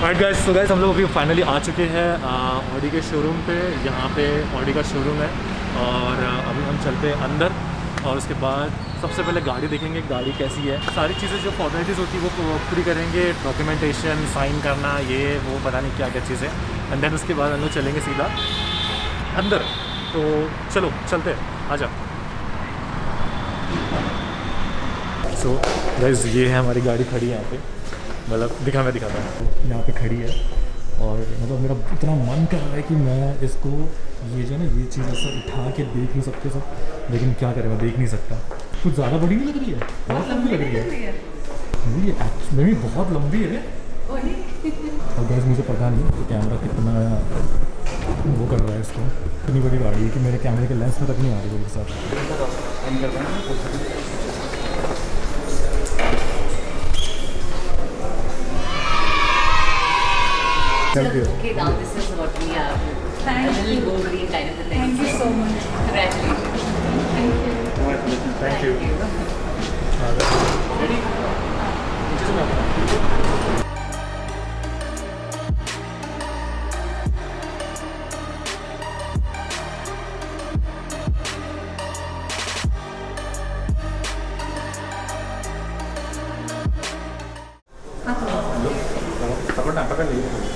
Right guys so guys हम लोग अभी फाइनली आ चुके हैं ऑडी के शोरूम पे। यहाँ पे ऑडी का शोरूम है और अभी हम चलते हैं अंदर और उसके बाद सबसे पहले गाड़ी देखेंगे, गाड़ी कैसी है। सारी चीज़ें जो फॉर्मेलिटीज़ होती है, वो पूरी करेंगे डॉक्यूमेंटेशन साइन करना, ये, वो, पता नहीं क्या क्या चीज़ें। एंड देन उसके बाद हम लोग चलेंगे सीधा अंदर। तो चलो, चलते हैं। आ जाओ सो गाइस ये है हमारी गाड़ी खड़ी यहाँ पे। मतलब दिखा मैं दिखाता हूँ। यहाँ पे खड़ी है। और मतलब मेरा इतना मन कर रहा है कि मैं इसको ये जो है ना ये चीज़ ऐसा उठा के देख नहीं सकते सब लेकिन क्या करें मैं देख नहीं सकता। कुछ ज़्यादा बड़ी नहीं लग रही है? बहुत लंबी लग रही है। ये एक्चुअली भी बहुत लंबी है। और गैस मुझे पता नहीं कि कैमरा कितना वो कर रहा है इसको। इतनी बड़ी गाड़ी है कि मेरे कैमरे के लेंस में तक नहीं आ रही मेरे साथ। Thank you. Okay, now this is what we have. Thank a little you. gold green kind of a thing. Thank you so much. Congratulations. Thank you. Thank you. फिर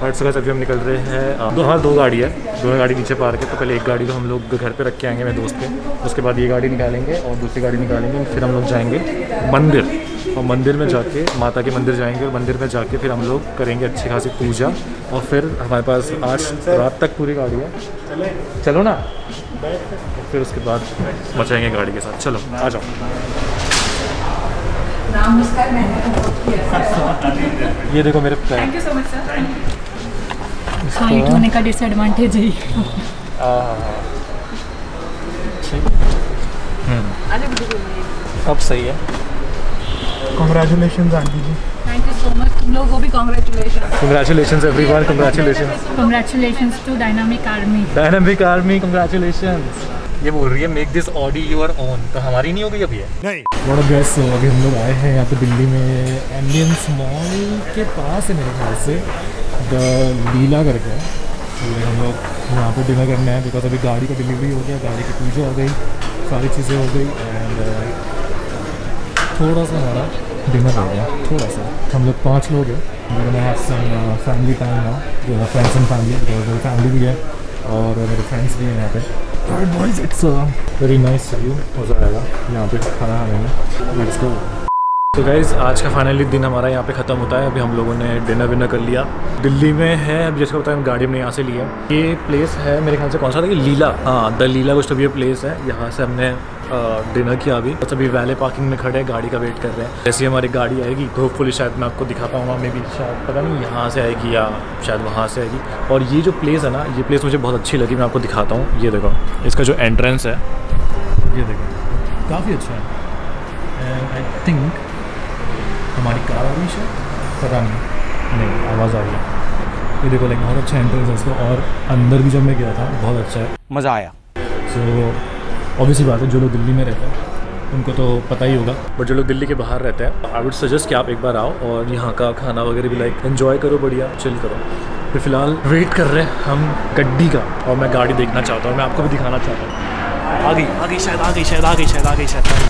राइट सो अभी हम निकल रहे हैं दो हाँ दो गाड़ी है। दोनों गाड़ी नीचे पार्क है तो पहले एक गाड़ी तो हम लोग घर पे रख के आएँगे मेरे दोस्त के उसके बाद ये गाड़ी निकालेंगे और दूसरी गाड़ी निकालेंगे फिर हम लोग जाएँगे मंदिर। और मंदिर में जाके माता के मंदिर जाएँगे और मंदिर में जाके फिर हम लोग करेंगे अच्छी खासी पूजा। और फिर हमारे पास आज रात तक पूरी गाड़ी है। चलो ना? फिर उसके बाद बचाएँगे गाड़ी के साथ। चलो आ जाओ। नमस्कार मैंने बहुत किया। ये देखो मेरे पैर thank you so much sir height होने का डिसएडवांटेज है अब सही है। Congratulation aunty ji. Thank you so much तुम लोगों को भी congratulation congratulation everyone congratulation Congratulations to Dynamic Army. Dynamic army congratulation ये बोल रही है make this Audi your own तो हमारी नहीं हो गई अभी है नहीं। बड़ा गैस अभी हम लोग आए हैं यहाँ पे दिल्ली में एम्बियंस मॉल के पास है मेरे ख्याल से। द लीला करके है। तो हम लोग यहाँ पे डिनर करने हैं बिकॉज़ अभी गाड़ी का डिलीवरी हो गया, गाड़ी की पूजा हो गई, सारी चीज़ें हो गई एंड थोड़ा सा हमारा डिनर हो गया थोड़ा सा हम लोग पाँच लोग हैं। मेरे family time now friends and family मेरी फैमिली भी है और मेरे फ्रेंड्स भी हैं यहाँ पे। वेरी नाइस व्यू मज़ा आएगा यहाँ पे खाना खाने में। तो गाइज़ आज का फाइनली दिन हमारा यहाँ पे ख़त्म होता है। अभी हम लोगों ने डिनर विनर कर लिया। दिल्ली में है, अब जैसे बताया गाड़ी में यहाँ से लिया ये प्लेस है, मेरे ख्याल से कौन सा था? कि लीला। हाँ द लीला कुछ तो ये प्लेस है। यहाँ से हमने डिनर किया अभी। बस अभी वैले पार्किंग में खड़े गाड़ी का वेट कर रहे हैं। जैसे ही हमारी गाड़ी आएगी तो होपफुली शायद मैं आपको दिखा पाऊँगा मे बी शायद, पता नहीं, यहाँ से आएगी या शायद वहाँ से आएगी। और ये जो प्लेस है ना, ये प्लेस मुझे बहुत अच्छी लगी, मैं आपको दिखाता हूँ। ये देखो, इसका जो एंट्रेंस है, ये देखो। काफ़ी अच्छा है। एंड आई थिंक हमारी कार आ रही शायद। पता नहीं। नहीं आवाज़ आ रही है। ये देखो लाइक बहुत अच्छा एंट्रेंस है इसका। और अंदर भी जब मैं गया था बहुत अच्छा है। मज़ा आया। सो so, ऑब्वियसली बात है जो लोग दिल्ली में रहते हैं उनको तो पता ही होगा। बट जो लोग दिल्ली के बाहर रहते हैं आई वुड सजेस्ट कि आप एक बार आओ और यहाँ का खाना वगैरह भी लाइक एंजॉय करो बढ़िया चिल करो। फिर फ़िलहाल वेट कर रहे हैं हम गड्डी का और मैं गाड़ी देखना चाहता हूँ मैं आपको भी दिखाना चाहता हूँ। आ गई आ गई शायद आ गई शायद आ गई शायद आ गई शायद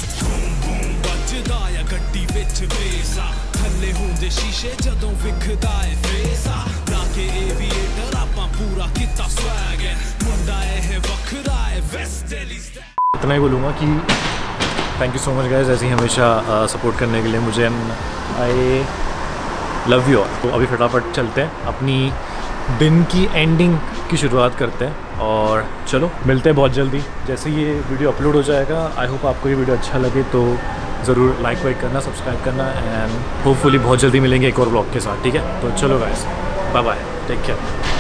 ਥੱਲੇ ਹੁੰਦੇ ਸ਼ੀਸ਼ੇ ਜਦੋਂ ਵਿਖਦਾ ਏ ਫੇਸਾ ਲਾ ਕੇ ਏਵੀਏਟਰ ਆਪਾਂ ਪੂਰਾ ਕੀਤਾ ਸਵੈਗ ਹੈ ਮੁੰਡਾ ਇਹ ਵੱਖਰਾ ਏ ਵੈਸਟ ਦਿੱਲੀ ਸਟਾਈਲ इतना ही बोलूँगा कि thank you so much guys ऐसे ही हमेशा सपोर्ट करने के लिए मुझे आई लव यू तो अभी फटाफट चलते हैं अपनी दिन की एंडिंग की शुरुआत करते हैं और चलो मिलते हैं बहुत जल्दी जैसे ये वीडियो अपलोड हो जाएगा आई होप आपको ये वीडियो अच्छा लगे तो ज़रूर लाइक वाइक करना सब्सक्राइब करना एंड होपफुली बहुत जल्दी मिलेंगे एक और ब्लॉग के साथ, ठीक है? तो चलो guys bye bye take care